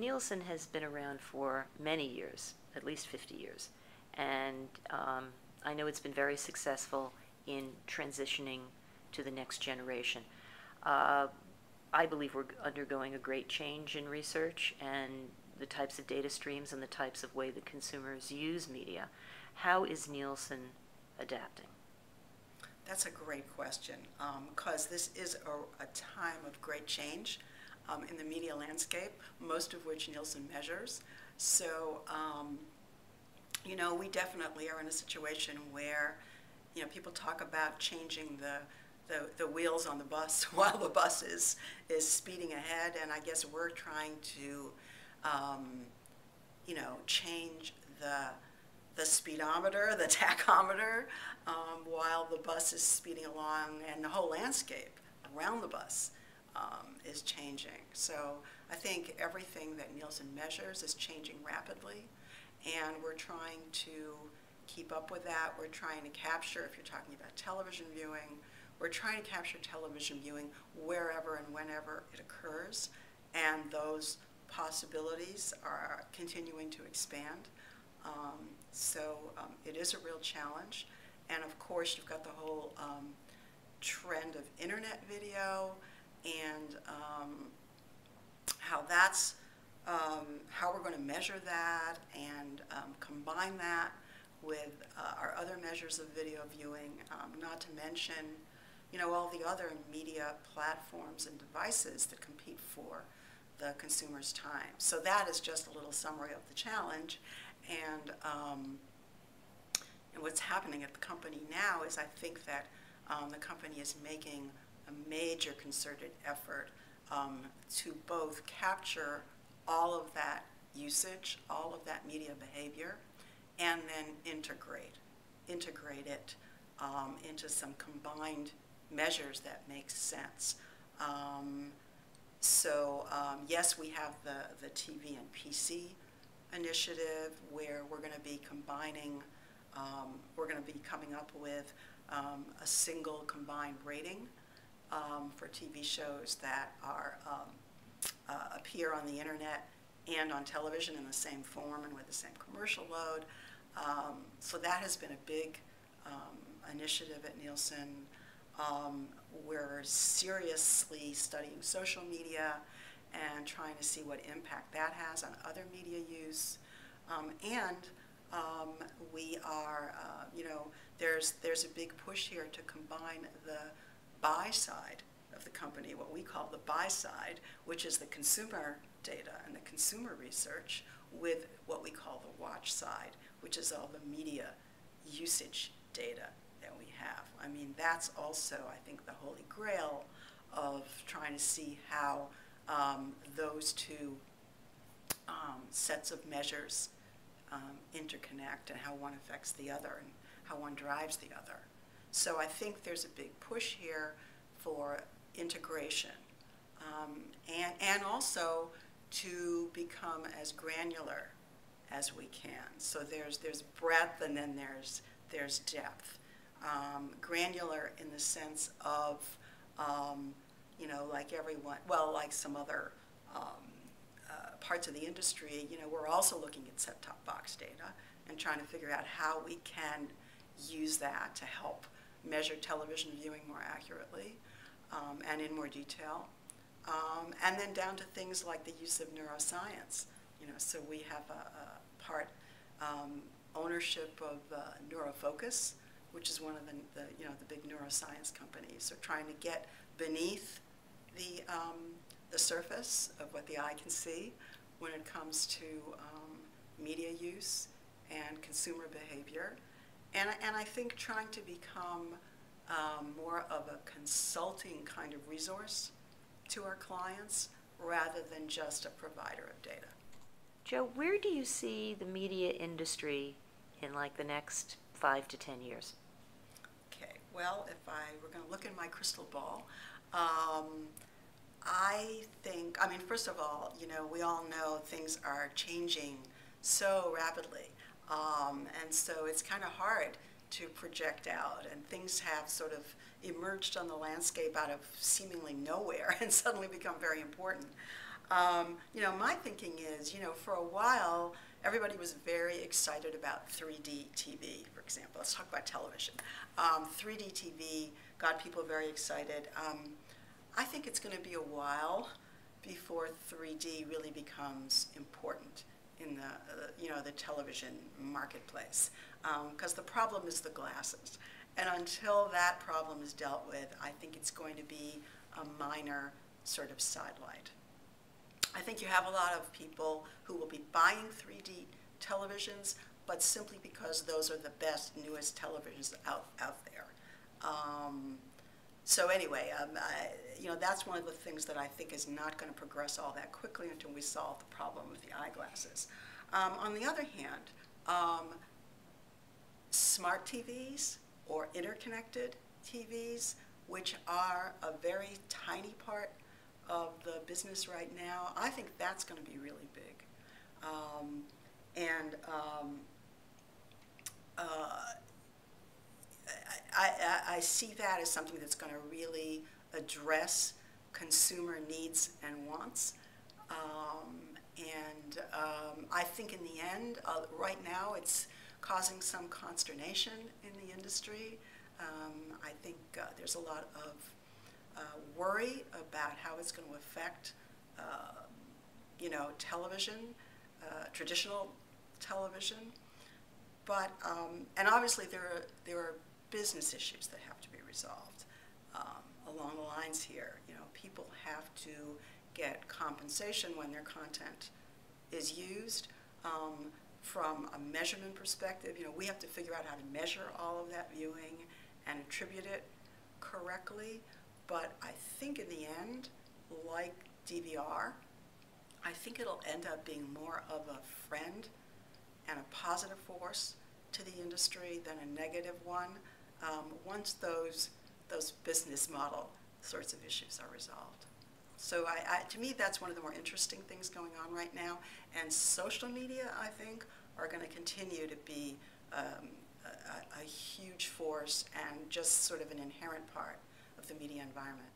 Nielsen has been around for many years, at least 50 years, and um, I know it's been very successful in transitioning to the next generation. Uh, I believe we're undergoing a great change in research and the types of data streams and the types of way that consumers use media. How is Nielsen adapting? That's a great question because um, this is a, a, time of great change um, in the media landscape, most of which Nielsen measures. So, um, you know, we definitely are in a situation where, you know, people talk about changing the the, the wheels on the bus while the bus is, is speeding ahead, and I guess we're trying to, um, you know, change the, the speedometer, the tachometer, um, while the bus is speeding along, and the whole landscape around the bus um, is changing. So I think everything that Nielsen measures is changing rapidly, and we're trying to keep up with that. We're trying to capture, if you're talking about television viewing, we're trying to capture television viewing wherever and whenever it occurs, and those possibilities are continuing to expand. Um, so um, it is a real challenge. And of course, you've got the whole um, trend of internet video and um, how that's, um, how we're going to measure that and um, combine that with uh, our other measures of video viewing, not to mention you know, all the other media platforms and devices that compete for the consumer's time. So that is just a little summary of the challenge. And, um, and what's happening at the company now is I think that um, the company is making a major concerted effort um, to both capture all of that usage, all of that media behavior, and then integrate, integrate it um, into some combined measures that make sense. Um, so um, yes, we have the, the TV and PC initiative where we're going to be combining, um, we're going to be coming up with um, a single combined rating um, for TV shows that are um, uh, appear on the internet and on television in the same form and with the same commercial load. so that has been a big initiative at Nielsen. Um, we're seriously studying social media and trying to see what impact that has on other media use. Um, and um, we are, uh, you know, there's, there's a big push here to combine the buy side of the company, what we call the buy side, which is the consumer data and the consumer research, with what we call the watch side, which is all the media usage data that we have. I mean, that's also, I think, the holy grail of trying to see how um, those two um, sets of measures um, interconnect and how one affects the other and how one drives the other. So I think there's a big push here for integration um, and, and also to become as granular as we can. So there's, there's breadth and then there's, there's depth um, granular in the sense of, um, you know, like everyone, well, like some other um, uh, parts of the industry, you know, we're also looking at set-top box data and trying to figure out how we can use that to help measure television viewing more accurately um, and in more detail. Um, and then down to things like the use of neuroscience. You know, so we have a, a part um, ownership of uh, NeuroFocus, which is one of the, the, you know, the big neuroscience companies. So trying to get beneath the, um, the surface of what the eye can see when it comes to um, media use and consumer behavior. And, and I think trying to become um, more of a consulting kind of resource to our clients rather than just a provider of data. Jo, where do you see the media industry in like the next five to ten years? Okay, well, if I were going to look in my crystal ball, um, I think, I mean, first of all, you know, we all know things are changing so rapidly. Um, and so it's kind of hard to project out, and things have sort of emerged on the landscape out of seemingly nowhere and suddenly become very important. Um, you know, my thinking is, you know, for a while, everybody was very excited about 3D TV, for example. Let's talk about television. Um, 3D TV got people very excited. Um, I think it's going to be a while before 3D really becomes important in the, uh, you know, the television marketplace. Because um, the problem is the glasses. And until that problem is dealt with, I think it's going to be a minor sort of sidelight. I think you have a lot of people who will be buying 3D televisions, but simply because those are the best, newest televisions out, out there. Um, so anyway, um, I, you know, that's one of the things that I think is not going to progress all that quickly until we solve the problem with the eyeglasses. Um, on the other hand, um, smart TVs or interconnected TVs, which are a very tiny part of the business right now, I think that's going to be really big. Um, and um, uh, I, see that as something that's going to really address consumer needs and wants. Um, and um, I think in the end, uh, right now, it's causing some consternation in the industry. Um, I think uh, there's a lot of uh, worry about how it's going to affect, uh, you know, television, uh, traditional television. But um, and obviously there are there are business issues that have to be resolved um, along the lines here. You know, people have to get compensation when their content is used. Um, from a measurement perspective, you know, we have to figure out how to measure all of that viewing and attribute it correctly. But I think in the end, like DVR, I think it'll end up being more of a friend and a positive force to the industry than a negative one um, once those, those business model sorts of issues are resolved. So I, I, to me, that's one of the more interesting things going on right now. And social media, I think, are going to continue to be um, a, a huge force and just sort of an inherent part of the media environment.